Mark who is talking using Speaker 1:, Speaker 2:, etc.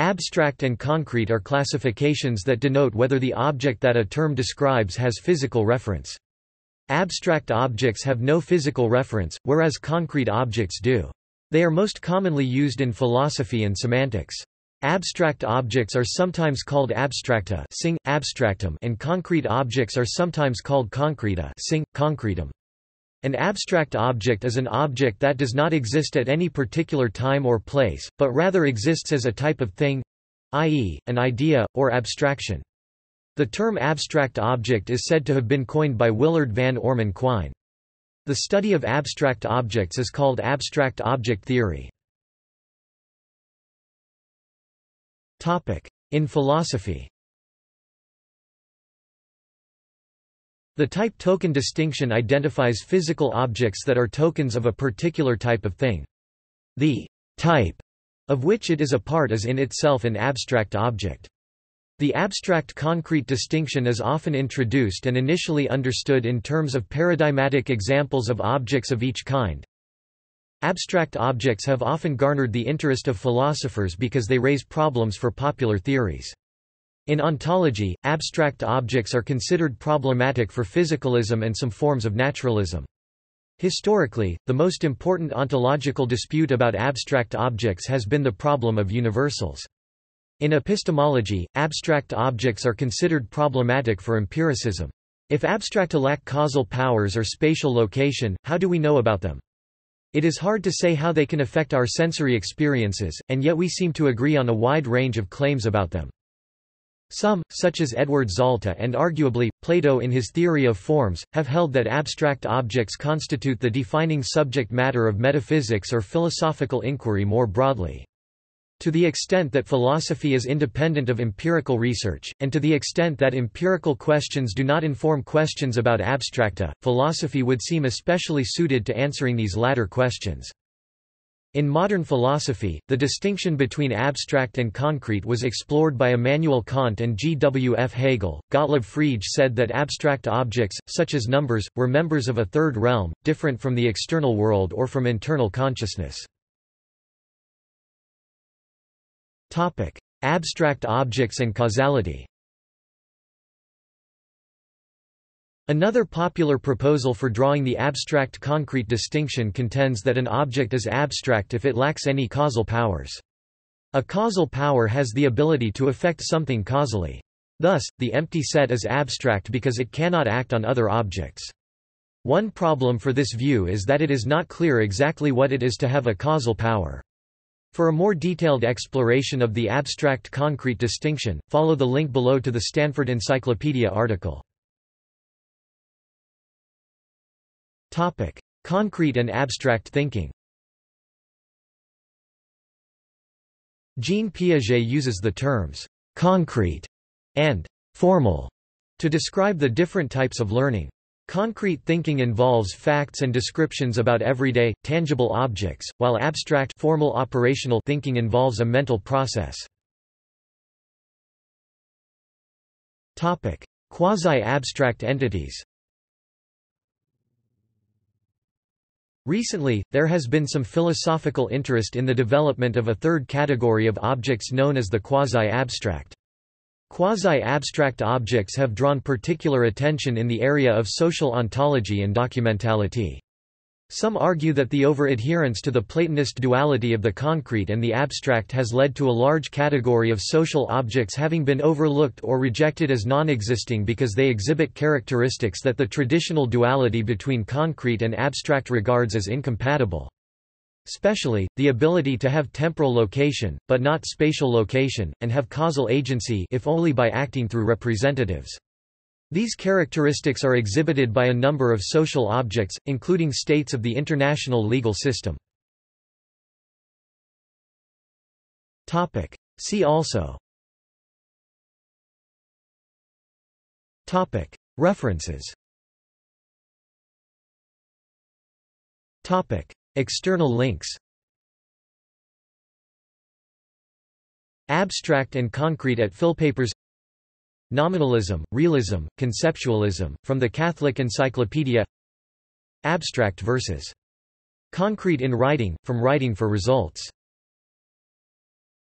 Speaker 1: Abstract and concrete are classifications that denote whether the object that a term describes has physical referents. Abstract objects have no physical referents, whereas concrete objects do. They are most commonly used in philosophy and semantics. Abstract objects are sometimes called abstracta sing, abstractum and concrete objects are sometimes called concreta sing, concretum. An abstract object is an object that does not exist at any particular time or place, but rather exists as a type of thing i.e., an idea, or abstraction. The term abstract object is said to have been coined by Willard Van Orman Quine. The study of abstract objects is called abstract object theory. In philosophy The type-token distinction identifies physical objects that are tokens of a particular type of thing. The type of which it is a part is in itself an abstract object. The abstract concrete distinction is often introduced and initially understood in terms of paradigmatic examples of objects of each kind. Abstract objects have often garnered the interest of philosophers because they raise problems for popular theories. In ontology, abstract objects are considered problematic for physicalism and some forms of naturalism. Historically, the most important ontological dispute about abstract objects has been the problem of universals. In epistemology, abstract objects are considered problematic for empiricism. If abstracta lack causal powers or spatial location, how do we know about them? It is hard to say how they can affect our sensory experiences, and yet we seem to agree on a wide range of claims about them. Some, such as Edward Zalta and arguably, Plato in his theory of forms, have held that abstract objects constitute the defining subject matter of metaphysics or philosophical inquiry more broadly. To the extent that philosophy is independent of empirical research, and to the extent that empirical questions do not inform questions about abstracta, philosophy would seem especially suited to answering these latter questions. In modern philosophy, the distinction between abstract and concrete was explored by Immanuel Kant and G. W. F. Hegel. Gottlob Frege said that abstract objects, such as numbers, were members of a third realm, different from the external world or from internal consciousness. Abstract objects and causality. Another popular proposal for drawing the abstract-concrete distinction contends that an object is abstract if it lacks any causal powers. A causal power has the ability to affect something causally. Thus, the empty set is abstract because it cannot act on other objects. One problem for this view is that it is not clear exactly what it is to have a causal power. For a more detailed exploration of the abstract concrete distinction, follow the link below to the Stanford Encyclopedia article. Topic: Concrete and abstract thinking. Jean Piaget uses the terms concrete and formal to describe the different types of learning. Concrete thinking involves facts and descriptions about everyday, tangible objects, while abstract formal operational thinking involves a mental process. Quasi-abstract entities Recently, there has been some philosophical interest in the development of a third category of objects known as the quasi-abstract. Quasi-abstract objects have drawn particular attention in the area of social ontology and documentality. Some argue that the over-adherence to the Platonist duality of the concrete and the abstract has led to a large category of social objects having been overlooked or rejected as non-existing because they exhibit characteristics that the traditional duality between concrete and abstract regards as incompatible. Specially, the ability to have temporal location, but not spatial location, and have causal agency if only by acting through representatives. These characteristics are exhibited by a number of social objects, including states of the international legal system. See also. References. External links. Abstract and concrete at Philpapers Nominalism, Realism, Conceptualism, from the Catholic Encyclopedia. Abstract versus Concrete in Writing, from Writing for Results